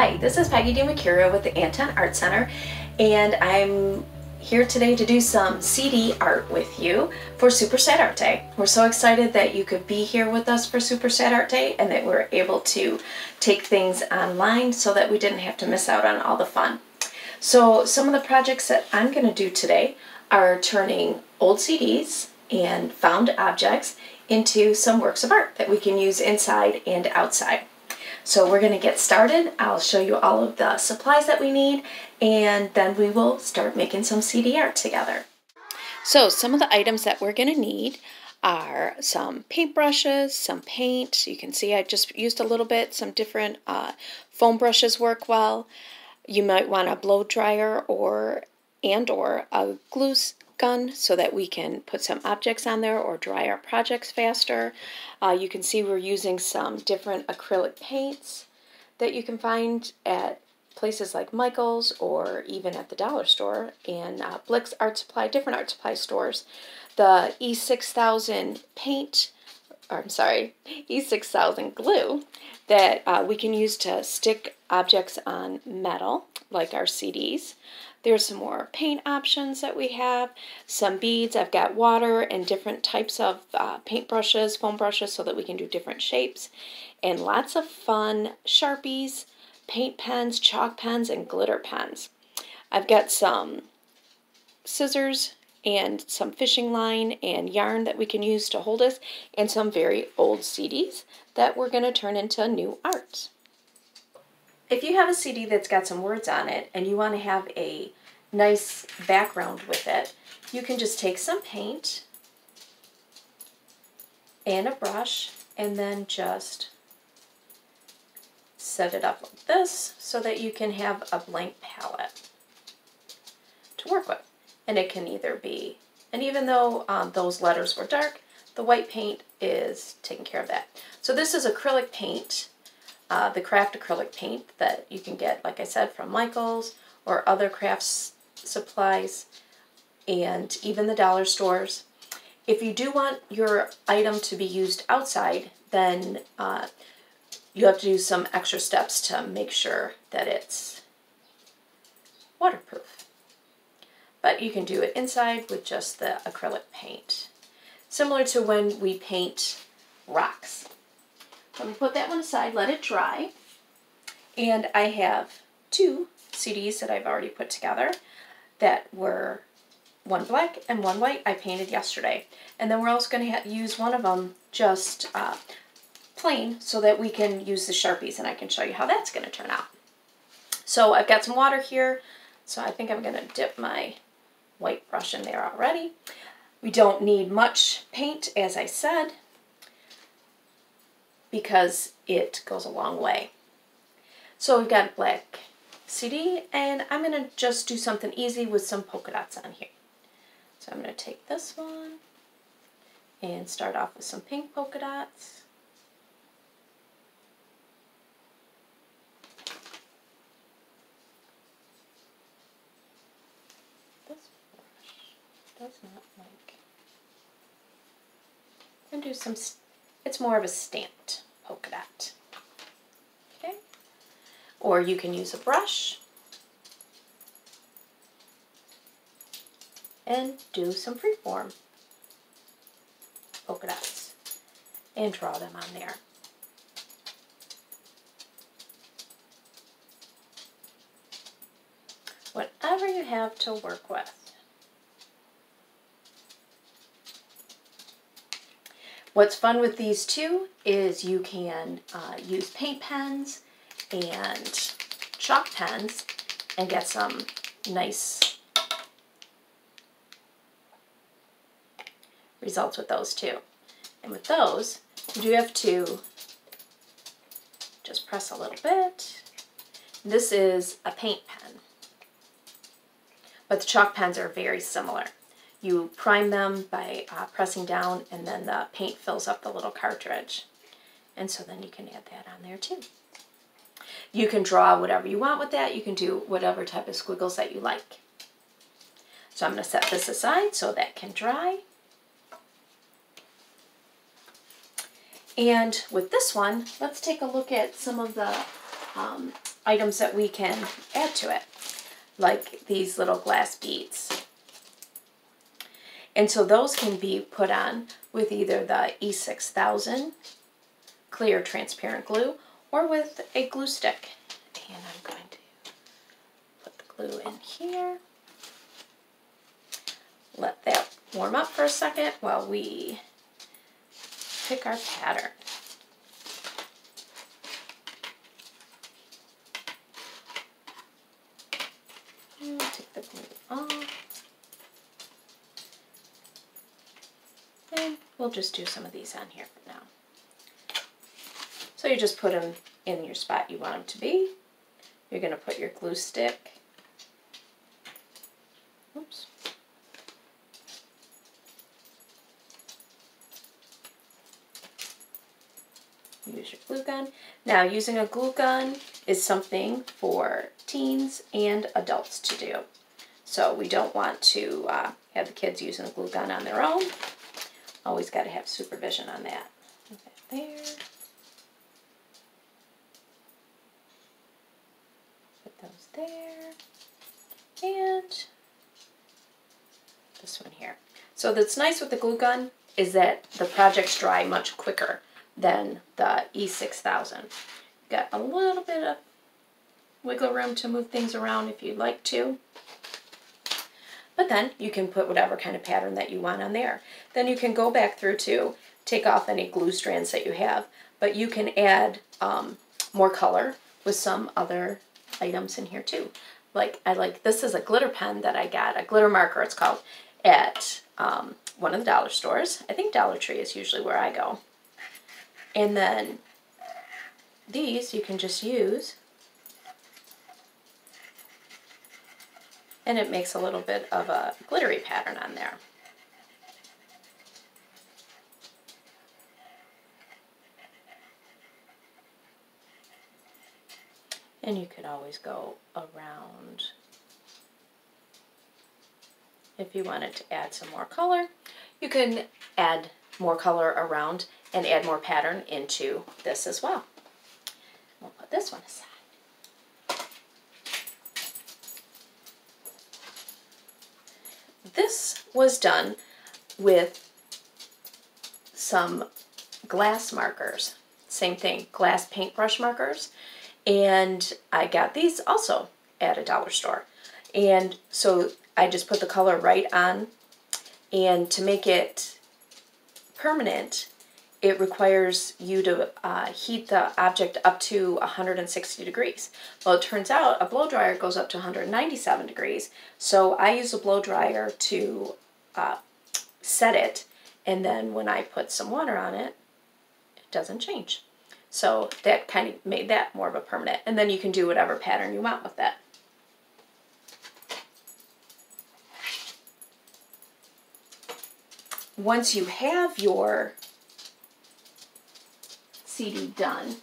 Hi, this is Peggy DiMercurio with the Anton Art Center, and I'm here today to do some CD art with you for Super SatARTday. We're so excited that you could be here with us for Super SatARTday and that we're able to take things online so that we didn't have to miss out on all the fun. So some of the projects that I'm going to do today are turning old CDs and found objects into some works of art that we can use inside and outside. So we're going to get started. I'll show you all of the supplies that we need and then we will start making some CD art together. So some of the items that we're going to need are some paintbrushes, some paint. You can see I just used a little bit. Some different uh, foam brushes work well. You might want a blow dryer or and or a glue gun so that we can put some objects on there or dry our projects faster. Uh, you can see we're using some different acrylic paints that you can find at places like Michael's or even at the dollar store and uh, Blick's Art Supply, different art supply stores. The E6000 paint, or I'm sorry, E6000 glue that uh, we can use to stick objects on metal, like our CDs. There's some more paint options that we have, some beads. I've got water and different types of uh, paint brushes, foam brushes, so that we can do different shapes. And lots of fun Sharpies, paint pens, chalk pens, and glitter pens. I've got some scissors and some fishing line and yarn that we can use to hold us, and some very old CDs that we're going to turn into new art. If you have a CD that's got some words on it and you want to have a nice background with it, you can just take some paint and a brush and then just set it up like this so that you can have a blank palette to work with. And it can either be, and even though um, those letters were dark, the white paint is taking care of that. So this is acrylic paint uh, the craft acrylic paint that you can get, like I said, from Michael's or other crafts supplies and even the dollar stores. If you do want your item to be used outside, then uh, you have to do some extra steps to make sure that it's waterproof. But you can do it inside with just the acrylic paint. Similar to when we paint rocks. Let me put that one aside, let it dry. And I have two CDs that I've already put together that were one black and one white I painted yesterday. And then we're also going to use one of them just uh, plain so that we can use the Sharpies and I can show you how that's going to turn out. So I've got some water here, so I think I'm going to dip my white brush in there already. We don't need much paint, as I said because it goes a long way. So we've got black CD and I'm going to just do something easy with some polka dots on here. So I'm going to take this one and start off with some pink polka dots. This brush does not like. And do some it's more of a stamped polka dot. Okay? Or you can use a brush and do some freeform polka dots and draw them on there. Whatever you have to work with. What's fun with these two is you can uh, use paint pens and chalk pens and get some nice results with those too. And with those, you do have to just press a little bit. This is a paint pen, but the chalk pens are very similar. You prime them by uh, pressing down and then the paint fills up the little cartridge. And so then you can add that on there too. You can draw whatever you want with that. You can do whatever type of squiggles that you like. So I'm going to set this aside so that can dry. And with this one, let's take a look at some of the um, items that we can add to it, like these little glass beads. And so those can be put on with either the E6000 clear transparent glue or with a glue stick. And I'm going to put the glue in here. Let that warm up for a second while we pick our pattern. take the glue off. And we'll just do some of these on here for now. So you just put them in your spot you want them to be. You're going to put your glue stick. Oops. Use your glue gun. Now using a glue gun is something for teens and adults to do. So we don't want to uh, have the kids using a glue gun on their own. Always got to have supervision on that. Put that there. Put those there. And this one here. So that's nice with the glue gun is that the projects dry much quicker than the E6000. Got a little bit of wiggle room to move things around if you'd like to. But then you can put whatever kind of pattern that you want on there. Then you can go back through to take off any glue strands that you have, but you can add um, more color with some other items in here too. Like I like this is a glitter pen that I got, a glitter marker it's called, at um, one of the dollar stores. I think Dollar Tree is usually where I go. And then these you can just use and it makes a little bit of a glittery pattern on there. And you could always go around if you wanted to add some more color. You can add more color around and add more pattern into this as well. We'll put this one aside. This was done with some glass markers. Same thing, glass paintbrush markers. And I got these also at a dollar store. And so I just put the color right on. And to make it permanent, it requires you to uh, heat the object up to 160 degrees. Well, it turns out a blow dryer goes up to 197 degrees, so I use a blow dryer to uh, set it, and then when I put some water on it, it doesn't change. So that kind of made that more of a permanent, and then you can do whatever pattern you want with that. Once you have your CD done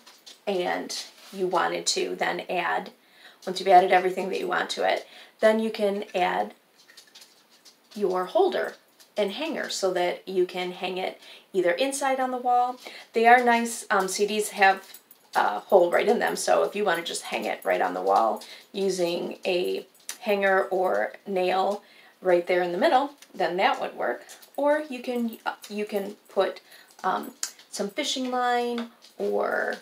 and you wanted to then add, once you've added everything that you want to it, then you can add your holder and hanger so that you can hang it either inside on the wall. They are nice, um, CDs have a hole right in them, so if you want to just hang it right on the wall using a hanger or nail right there in the middle, then that would work. Or you can you can put um, some fishing line or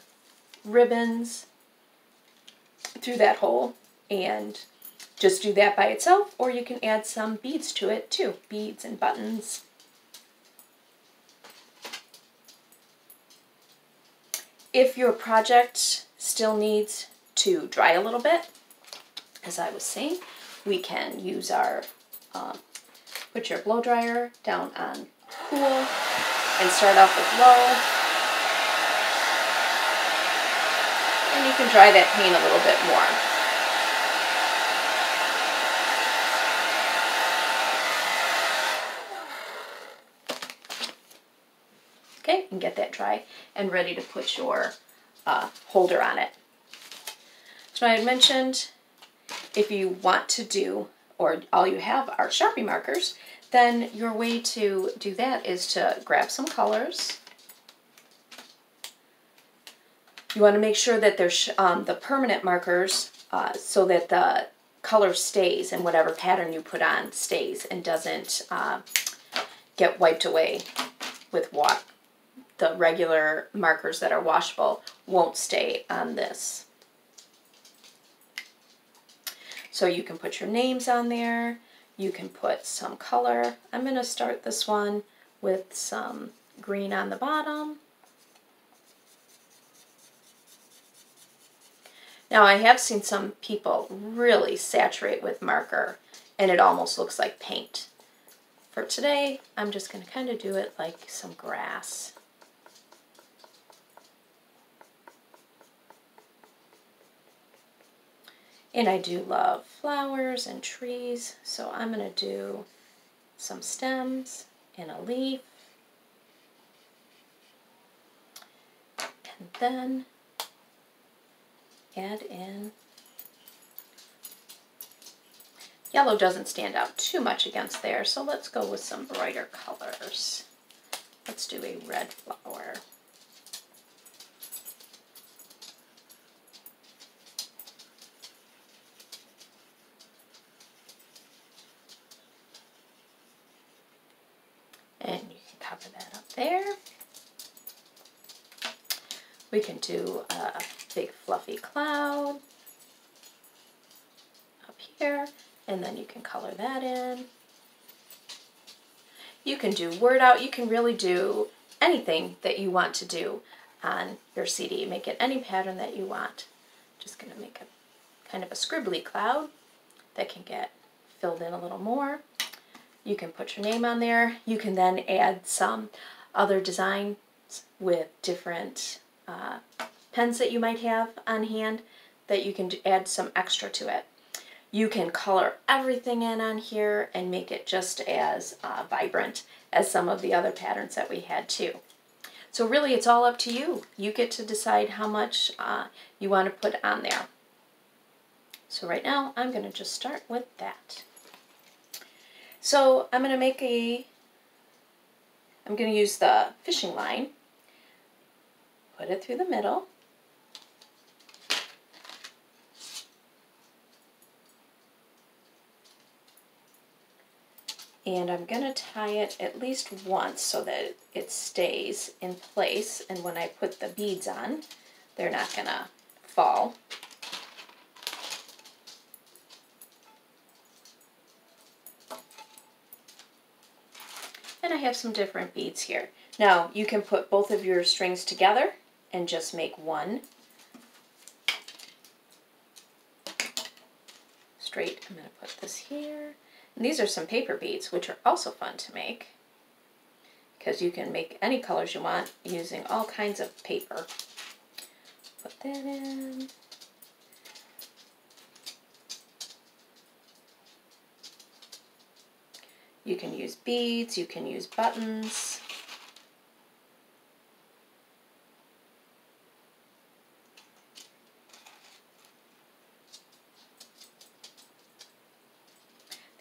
ribbons through that hole and just do that by itself or you can add some beads to it too, beads and buttons. If your project still needs to dry a little bit, as I was saying, we can use our, um, put your blow dryer down on cool and start off with low you can dry that paint a little bit more. Okay, and get that dry and ready to put your uh, holder on it. So I had mentioned if you want to do, or all you have are Sharpie markers, then your way to do that is to grab some colors You want to make sure that there's um, the permanent markers uh, so that the color stays and whatever pattern you put on stays and doesn't uh, get wiped away with what the regular markers that are washable won't stay on this. So you can put your names on there. You can put some color. I'm going to start this one with some green on the bottom. Now I have seen some people really saturate with marker and it almost looks like paint. For today, I'm just going to kind of do it like some grass. And I do love flowers and trees, so I'm going to do some stems and a leaf. And then add in Yellow doesn't stand out too much against there, so let's go with some brighter colors. Let's do a red flower. And you can cover that up there. We can do a big fluffy cloud up here, and then you can color that in. You can do word out. You can really do anything that you want to do on your CD. Make it any pattern that you want. Just going to make a kind of a scribbly cloud that can get filled in a little more. You can put your name on there. You can then add some other designs with different uh, pens that you might have on hand that you can add some extra to it. You can color everything in on here and make it just as uh, vibrant as some of the other patterns that we had too. So really it's all up to you. You get to decide how much uh, you want to put on there. So right now I'm going to just start with that. So I'm going to make a, I'm going to use the fishing line, put it through the middle, and I'm going to tie it at least once so that it stays in place and when I put the beads on they're not going to fall. And I have some different beads here. Now you can put both of your strings together and just make one straight. I'm going to put this here and these are some paper beads, which are also fun to make because you can make any colors you want using all kinds of paper. Put that in. You can use beads, you can use buttons.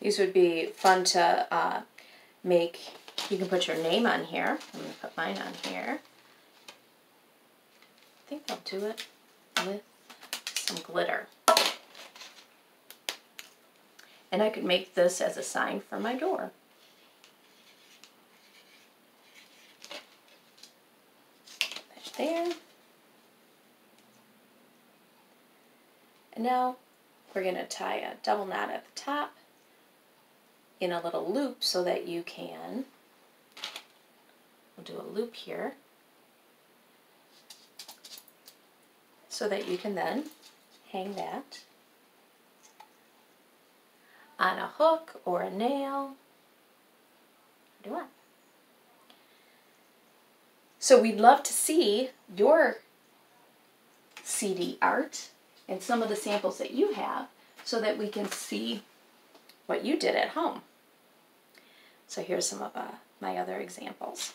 These would be fun to uh, make. You can put your name on here. I'm going to put mine on here. I think I'll do it with some glitter. And I could make this as a sign for my door. there. And now we're going to tie a double knot at the top in a little loop so that you can, we'll do a loop here, so that you can then hang that on a hook or a nail, do want? So we'd love to see your CD art and some of the samples that you have so that we can see what you did at home. So here's some of uh, my other examples.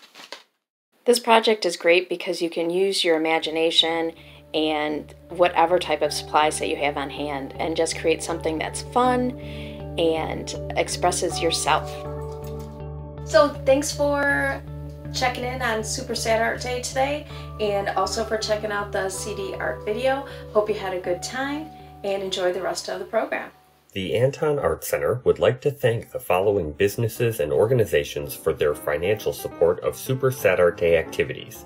This project is great because you can use your imagination and whatever type of supplies that you have on hand and just create something that's fun and expresses yourself. So thanks for checking in on Super SatARTday today and also for checking out the CD art video. Hope you had a good time and enjoy the rest of the program. The Anton Art Center would like to thank the following businesses and organizations for their financial support of Super Saturday Day activities.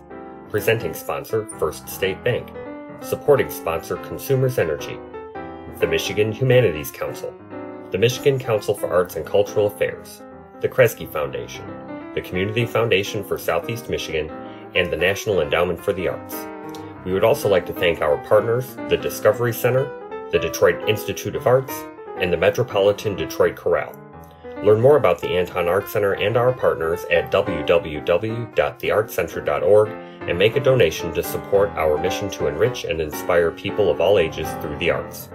Presenting sponsor, First State Bank. Supporting sponsor, Consumers Energy. The Michigan Humanities Council. The Michigan Council for Arts and Cultural Affairs. The Kresge Foundation. The Community Foundation for Southeast Michigan, and the National Endowment for the Arts. We would also like to thank our partners, the Discovery Center, the Detroit Institute of Arts, and the Metropolitan Detroit Chorale. Learn more about the Anton Art Center and our partners at www.theartcenter.org and make a donation to support our mission to enrich and inspire people of all ages through the arts.